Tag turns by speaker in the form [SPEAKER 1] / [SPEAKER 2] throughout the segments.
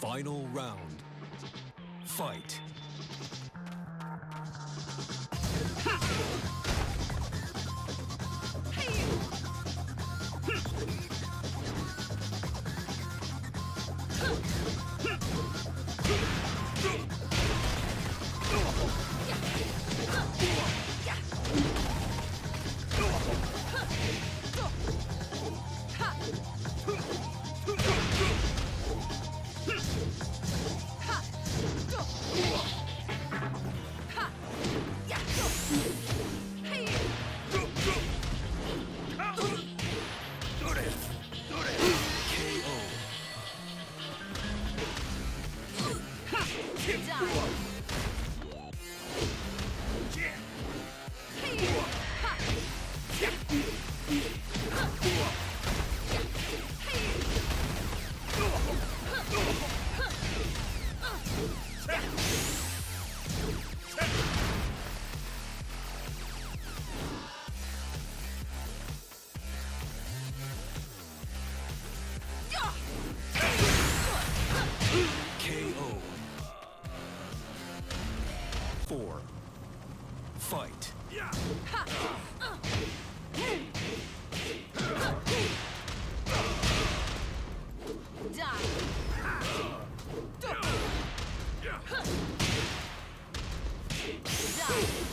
[SPEAKER 1] Final round. Fight. KO. KO.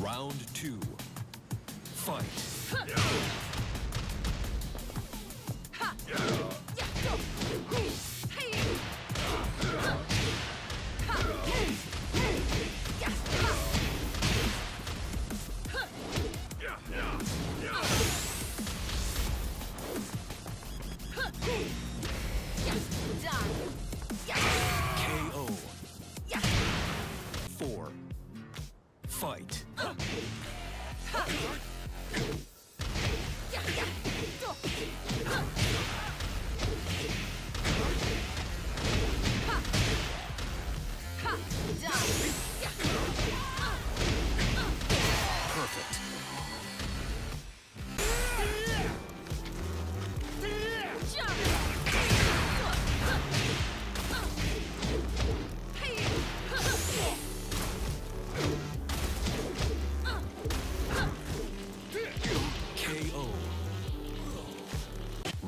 [SPEAKER 1] Round two. Fight. Four. Fight.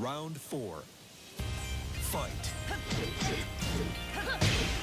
[SPEAKER 1] Round four. Fight.